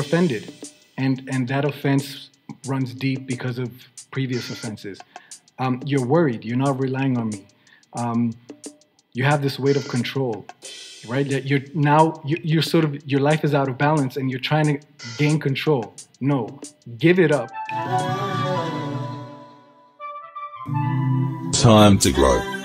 offended, and and that offense runs deep because of previous offenses. Um, you're worried. You're not relying on me. Um, you have this weight of control, right? That you're now you, you're sort of your life is out of balance, and you're trying to gain control. No, give it up. Time to grow.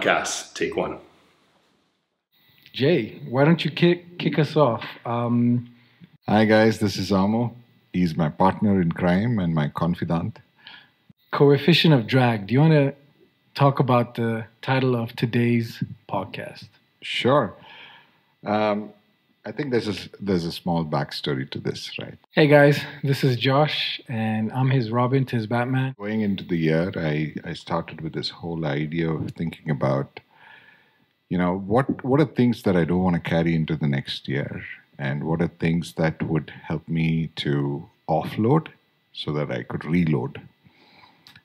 Podcast, take one. Jay, why don't you kick kick us off? Um, Hi guys, this is Amu. He's my partner in crime and my confidant. coefficient of drag. Do you want to talk about the title of today's podcast? Sure. Um, I think there's a, there's a small backstory to this, right? Hey guys, this is Josh, and I'm his Robin to his Batman. Going into the year, I, I started with this whole idea of thinking about, you know, what what are things that I don't want to carry into the next year, and what are things that would help me to offload so that I could reload.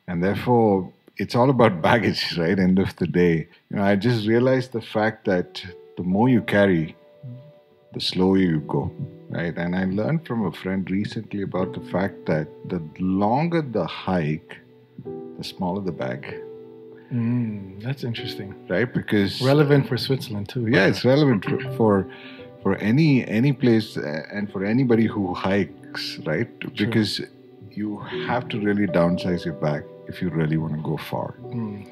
And therefore, it's all about baggage, right? End of the day, you know, I just realized the fact that the more you carry, the slower you go, right? And I learned from a friend recently about the fact that the longer the hike, the smaller the bag, Mm, that's interesting. right? Because Relevant for Switzerland too. yeah, it's relevant for for, for any any place uh, and for anybody who hikes, right? Because you have to really downsize your bag if you really want to go far. Mm.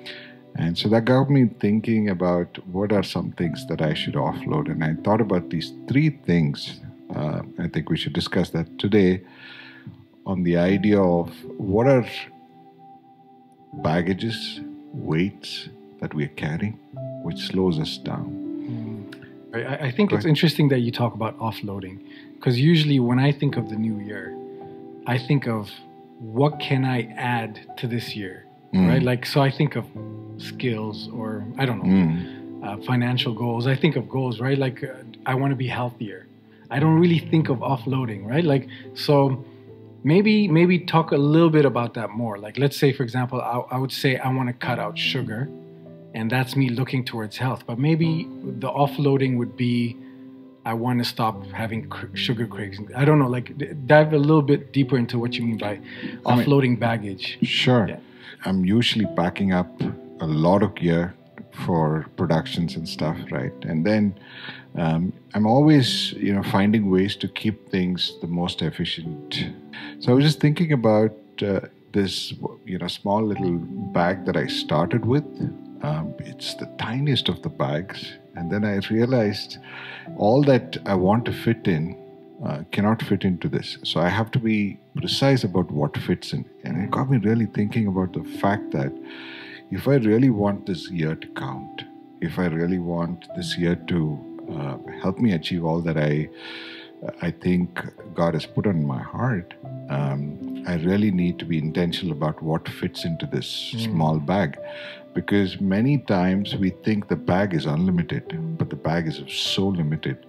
And so that got me thinking about what are some things that I should offload. And I thought about these three things. Uh, I think we should discuss that today on the idea of what are baggages, weights that we're carrying, which slows us down. I, I think Go it's ahead. interesting that you talk about offloading because usually when I think of the new year, I think of what can I add to this year, Mm. right? Like, so I think of skills or I don't know, Mm. uh, financial goals. I think of goals, right? Like, uh, I want to be healthier. I don't really think of offloading, right? Like, so maybe maybe talk a little bit about that more. Like, let's say, for example, I, I would say I want to cut out sugar, and that's me looking towards health. But maybe the offloading would be I want to stop having cr- sugar cravings. I don't know. Like, d- dive a little bit deeper into what you mean by I mean- offloading baggage. Sure. Yeah. I'm usually packing up a lot of gear for productions and stuff, right? And then um, I'm always, you know, finding ways to keep things the most efficient. So I was just thinking about uh, this, you know, small little bag that I started with. Um, it's the tiniest of the bags, and then I realized all that I want to fit in uh, cannot fit into this. So I have to be precise about what fits in. And it got me really thinking about the fact that if I really want this year to count, if I really want this year to uh, help me achieve all that I I think God has put on my heart, um, I really need to be intentional about what fits into this small bag. Because many times we think the bag is unlimited, but the bag is so limited.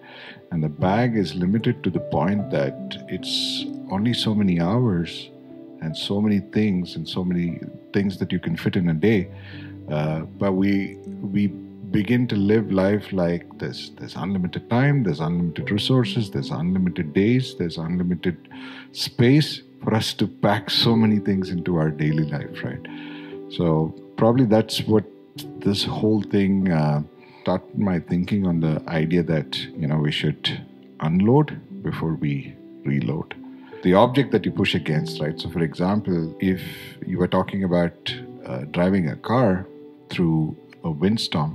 And the bag is limited to the point that it's only so many hours and so many things and so many things that you can fit in a day. Uh, but we we begin to live life like this. there's unlimited time, there's unlimited resources, there's unlimited days, there's unlimited space for us to pack so many things into our daily life, right? So probably that's what this whole thing uh, taught my thinking on the idea that you know we should unload before we reload. The object that you push against, right? So, for example, if you were talking about uh, driving a car through a windstorm,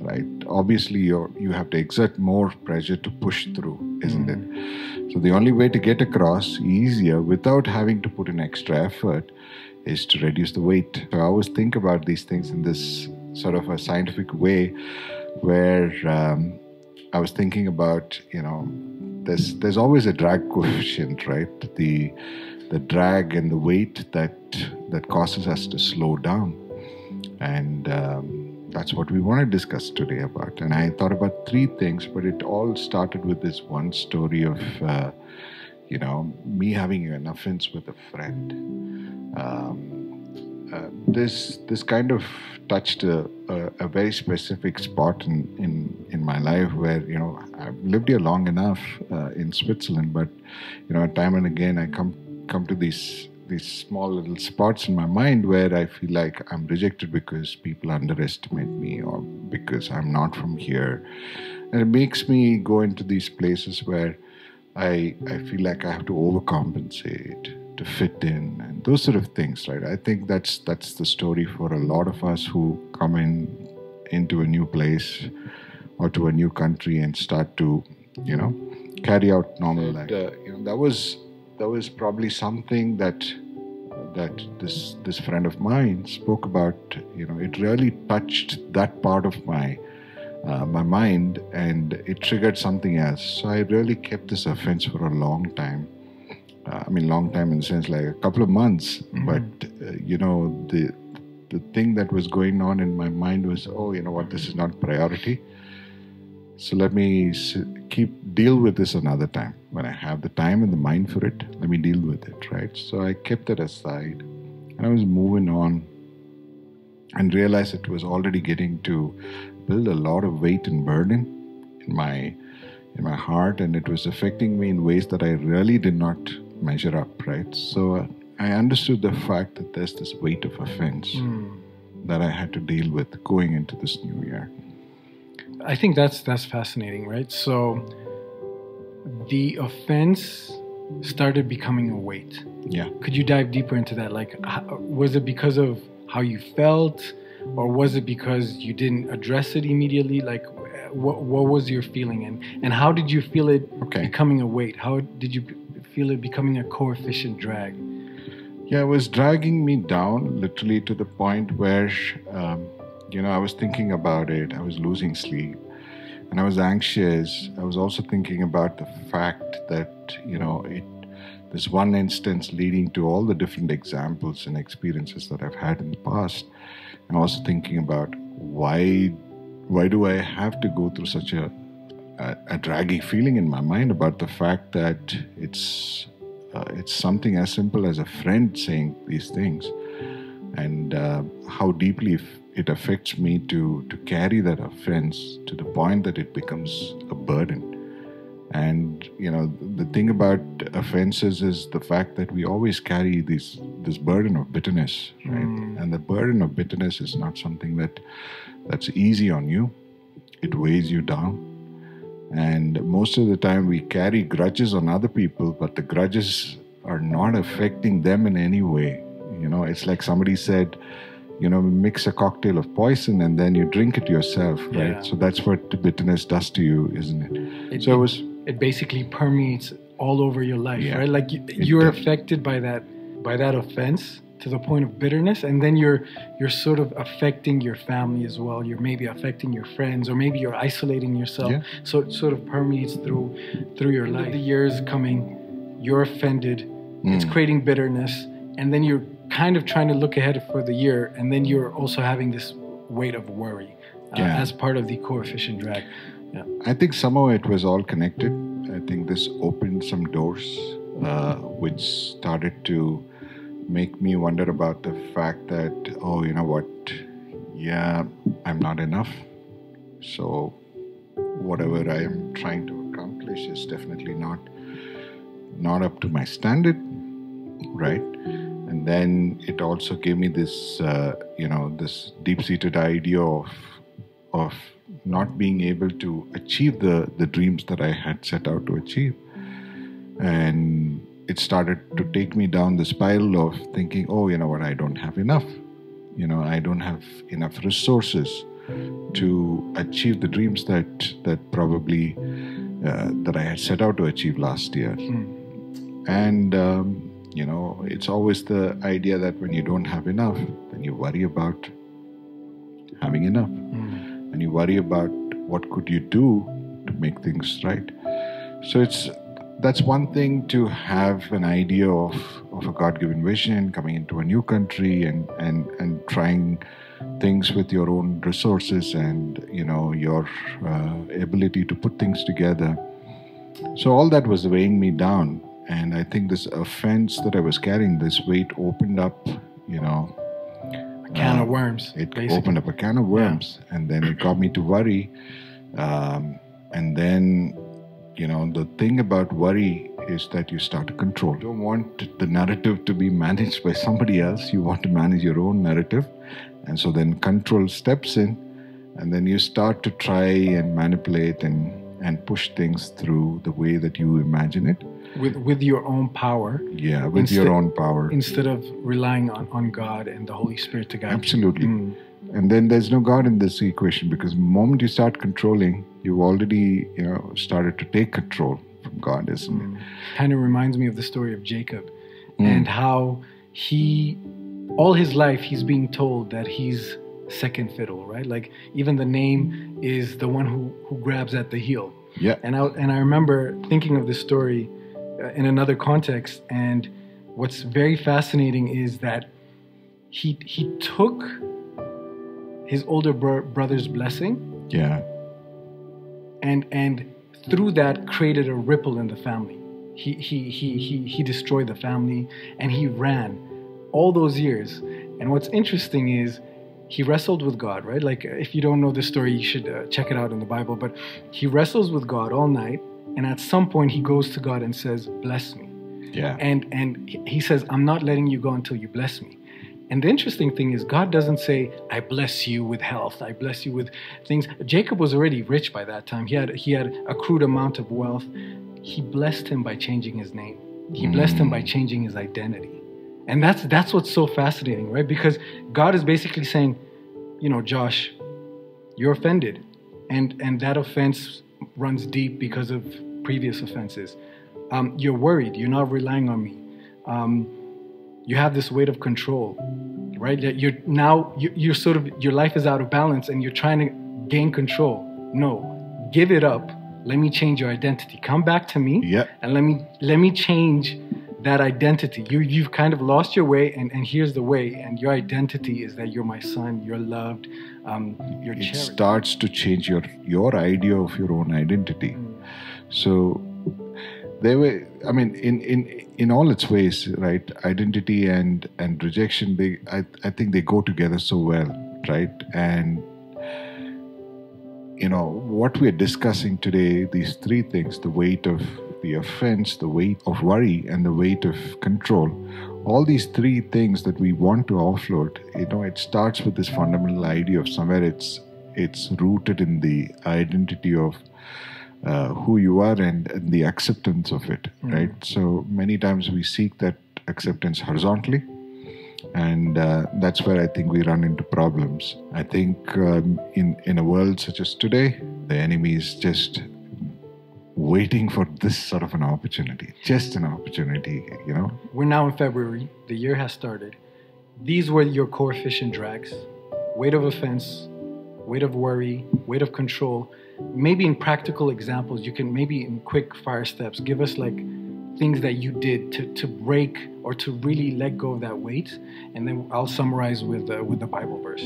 right? Obviously, you you have to exert more pressure to push through, isn't it? So the only way to get across easier without having to put in extra effort is to reduce the weight. So I always think about these things in this sort of a scientific way, where um, I was thinking about, you know, there's there's always a drag coefficient, right? The the drag and the weight that that causes us to slow down, and um, that's what we want to discuss today about. And I thought about three things, but it all started with this one story of, uh, you know, me having an offense with a friend. Um, uh, this this kind of touched a, a, a, very specific spot in, in in my life where you know I've lived here long enough uh, in Switzerland, but you know time and again I come come to these these small little spots in my mind where I feel like I'm rejected because people underestimate me or because I'm not from here, and it makes me go into these places where I I feel like I have to overcompensate to fit in and those sort of things right? I think that's that's the story for a lot of us who come in into a new place or to a new country and start to you know carry out normal life. uh, you know that was that was probably something that that this this friend of mine spoke about you know it really touched that part of my uh, my mind and it triggered something else. So i really kept this offense for a long time uh, I mean, long time in the sense like a couple of months. Mm-hmm. But uh, you know, the the thing that was going on in my mind was, oh, you know what, this is not priority. So let me keep deal with this another time when I have the time and the mind for it. Let me deal with it, right? So I kept it aside, and I was moving on, and realized it was already getting to build a lot of weight and burden in my in my heart, and it was affecting me in ways that I really did not measure up, right? So uh, I understood the fact that there's this weight of offense mm. that I had to deal with going into this new year. I think that's that's fascinating, right? So the offense started becoming a weight. Yeah. Could you dive deeper into that? Like, was it because of how you felt, or was it because you didn't address it immediately? Like, what what was your feeling, and and how did you feel it okay. becoming a weight? How did you feel it becoming a coefficient drag? Yeah, it was dragging me down literally to the point where, um, you know, I was thinking about it. I was losing sleep and I was anxious. I was also thinking about the fact that, you know, it, this one instance leading to all the different examples and experiences that I've had in the past. I'm also thinking about why why do I have to go through such a a, a draggy feeling in my mind about the fact that it's uh, it's something as simple as a friend saying these things, and uh, how deeply it affects me to to carry that offense to the point that it becomes a burden. And you know the thing about offenses is the fact that we always carry this this burden of bitterness, right? Mm. And the burden of bitterness is not something that that's easy on you. It weighs you down and most of the time, we carry grudges on other people, but the grudges are not affecting them in any way. You know, it's like somebody said, you know, mix a cocktail of poison and then you drink it yourself, right? Yeah. So that's what bitterness does to you, isn't it? it so it, was. It basically permeates all over your life, yeah, right? Like you, you're affected by that by that offense to the point of bitterness and then you're you're sort of affecting your family as well you're maybe affecting your friends or maybe you're isolating yourself yeah. so it sort of permeates through through your life the years coming you're offended mm. it's creating bitterness and then you're kind of trying to look ahead for the year and then you're also having this weight of worry uh, yeah. as part of the coefficient drag yeah. i think somehow it was all connected i think this opened some doors uh, which started to make me wonder about the fact that, oh, you know what, yeah, I'm not enough. So whatever I am trying to accomplish is definitely not not up to my standard, right? And then it also gave me this, uh, you know, this deep-seated idea of of not being able to achieve the the dreams that I had set out to achieve, and it started to take me down the spiral of thinking, oh, you know what, I don't have enough. You know, I don't have enough resources to achieve the dreams that that probably uh, that I had set out to achieve last year. Mm. And um, you know, it's always the idea that when you don't have enough, then you worry about having enough, mm. and you worry about what could you do to make things right. So it's that's one thing to have an idea of, of a God given vision coming into a new country and, and, and trying things with your own resources and you know your uh, ability to put things together. So all that was weighing me down, and I think this offense that I was carrying, this weight opened up, you know, A can Uh, of worms. it basically. opened up a can of worms and then it got me to worry um, and then you know the thing about worry is that you start to control. You don't want the narrative to be managed by somebody else. You want to manage your own narrative. And so then control steps in and then you start to try and manipulate and and push things through the way that you imagine it. With with your own power. Yeah with Instead- your own power. instead of relying on, on God and the Holy Spirit to guide absolutely. You. Mm. And then there's no god in this equation because the moment you start controlling you've already you know started to take control from god isn't it Kind of reminds me of the story of Jacob Mm. and how he, all his life, he's being told that he's second fiddle, right? Like even the name is the one who who grabs at the heel. yeah And I and I remember thinking of this story uh, in another context, and what's very fascinating is that he he took his older bro- brother's blessing yeah and and through that created a ripple in the family. He he he he he destroyed the family and he ran all those years. And what's interesting is he wrestled with God, right? Like uh, if you don't know this story, you should uh, check it out in the Bible. But he wrestles with God all night, and at some point he goes to God and says, "Bless me." yeah and and he says i'm not letting you go until you bless me and the interesting thing is god doesn't say i bless you with health i bless you with things. Jacob was already rich by that time. He had he had accrued amount of wealth. He blessed him by changing his name. He blessed him by changing his identity. And that's that's what's so fascinating right? Because god is basically saying you know josh you're offended. And and that offense runs deep because of previous offenses. Um, you're worried. You're not relying on me. Um, you have this weight of control right? That you're now you, you're sort of your life is out of balance and you're trying to gain control. No give it up. Let me change your identity. Come back to me Yeah. and let me let me change that identity. You you've kind of lost your way and, and here's the way. And your identity is that you're my son you're loved um, you're it cherished. starts to change your your idea of your own identity. So they were i mean in in in all its ways right identity and and rejection they i, I think they go together so well right? And you know what we're discussing today these three things the weight of the offense the weight of worry and the weight of control all these three things that we want to offload you know it starts with this fundamental idea of somewhere it's it's rooted in the identity of uh, who you are and, and the acceptance of it right so many times we seek that acceptance horizontally and uh, that's where I think we run into problems. I think um, in in a world such as today, the enemy is just waiting for this sort of an opportunity, just an opportunity, you know. We're now in February. The year has started. These were your core coefficient drags weight of offense, weight of worry, weight of control. Maybe in practical examples, you can maybe in quick fire steps give us like things that you did to, to break or to really let go of that weight. And then I'll summarize with, uh, with the Bible verse.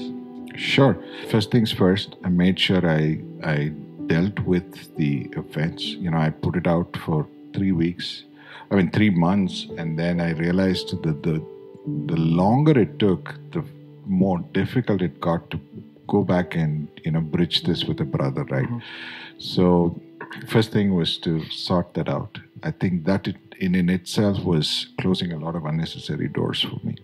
Sure. First things first, I made sure I I dealt with the offense. You know, I put it out for three weeks. I mean, three months, and then I realized that the the longer it took, the more difficult it got to go back and you know bridge this with a brother, right? So, first thing was to sort that out. I think that it, in in itself was closing a lot of unnecessary doors for me.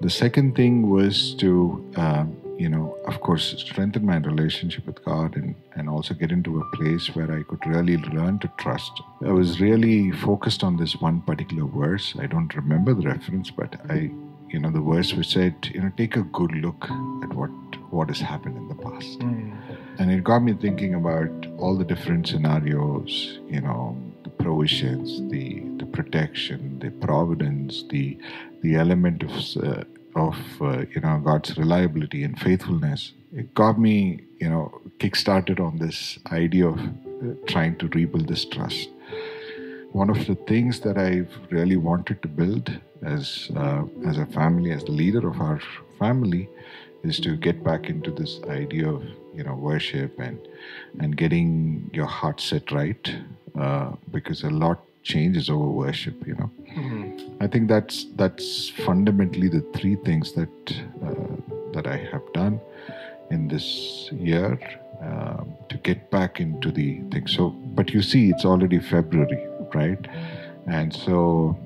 The second thing was to, um, you know, of course, strengthen my relationship with God and, and also get into a place where I could really learn to trust. I was really focused on this one particular verse. I don't remember the reference, but I, you know, the verse which said, you know, take a good look at what what has happened in the past. And it got me thinking about all the different scenarios, you know, the provisions, the the protection, the providence, the the element of uh, of uh, you know God's reliability and faithfulness. It got me, you know, kickstarted on this idea of uh, trying to rebuild this trust. One of the things that I've really wanted to build as uh, as a family, as the leader of our family, is to get back into this idea of you know worship and and getting your heart set right uh, because a lot changes over worship you know. Mm-hmm. i think that's that's fundamentally the three things that uh, that i have done in this year um, to get back into the thing. So but you see it's already february right? And so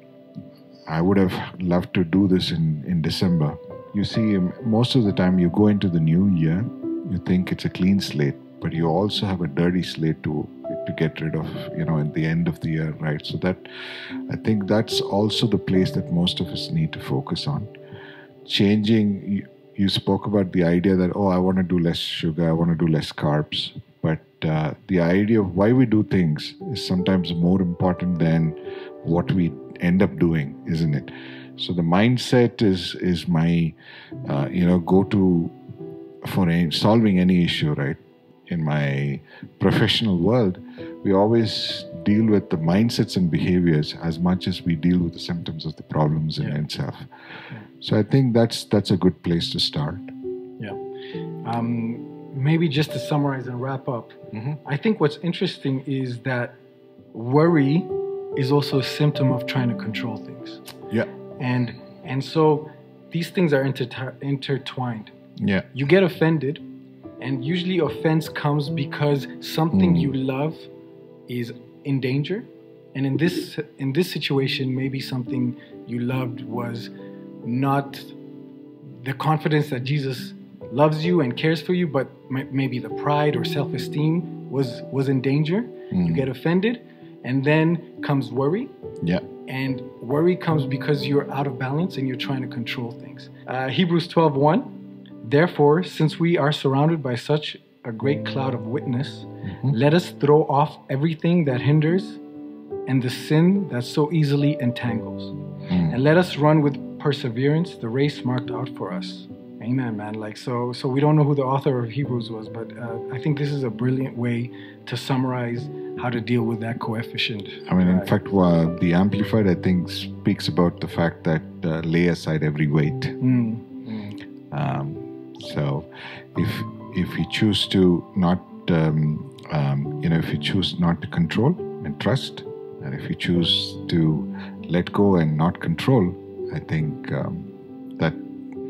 i would have loved to do this in in december you see most of the time you go into the new year you think it's a clean slate but you also have a dirty slate to to get rid of you know at the end of the year right? So that i think that's also the place that most of us need to focus on. Changing you, you spoke about the idea that oh i want to do less sugar i want to do less carbs. But uh, the idea of why we do things is sometimes more important than what we end up doing isn't it so the mindset is is my uh, you know go to for any, solving any issue right? In my professional world we always deal with the mindsets and behaviors as much as we deal with the symptoms of the problems in itself so i think that's that's a good place to start. Yeah. Um, maybe just to summarize and wrap up, Mhm. I think what's interesting is that worry is also a symptom of trying to control things, yeah and and so these things are inter- intertwined. yeah You get offended, and usually offense comes because something Mm. you love is in danger, and in this in this situation, maybe something you loved was not the confidence that Jesus loves you and cares for you, but m- maybe the pride or self-esteem was was in danger. You Mm. get offended, and then comes worry, yeah and worry comes because you're out of balance and you're trying to control things. Uh, Hebrews 12:1. Therefore, since we are surrounded by such a great cloud of witness, let us throw off everything that hinders and the sin that so easily entangles, Mm. and let us run with perseverance the race marked out for us. Amen, man. Like so, so we don't know who the author of Hebrews was, but uh, I think this is a brilliant way to summarize how to deal with that coefficient. I mean, in fact, uh, the Amplified, I think, speaks about the fact that uh, lay aside every weight. Mm, mm. Um, so, if if you choose to not, um, um, you know, if you choose not to control and trust, and if you choose to let go and not control, I think um,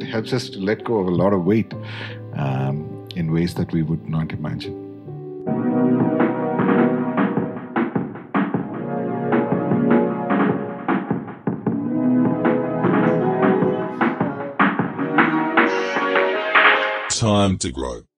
helps us to let go of a lot of weight um, in ways that we would not imagine. Time to grow.